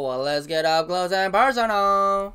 well, let's get up close and personal.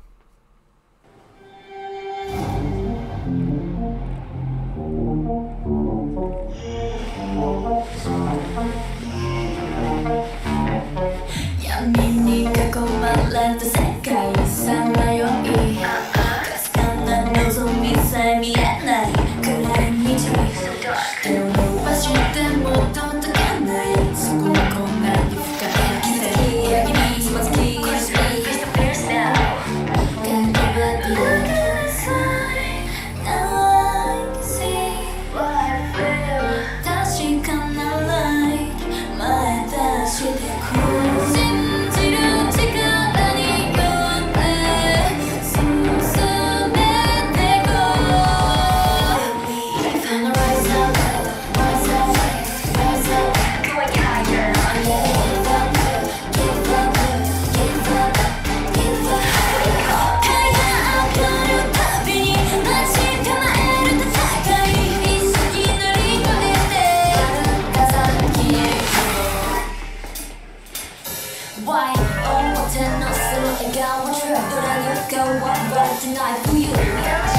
Why? Oh, 못해 넌 쓰러져 가고 트랩 look at 가와 Right tonight for you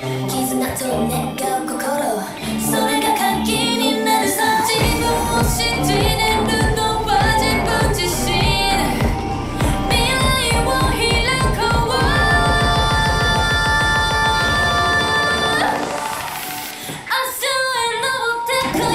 絆と願う心それが鍵になるさ自分を信じれるのは自分自身未来を開こう明日へ登ってく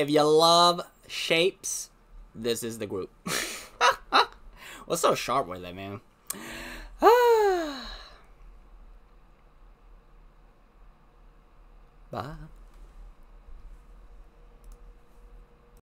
if you love shapes, this is the group. What's so sharp with it, man? Bye.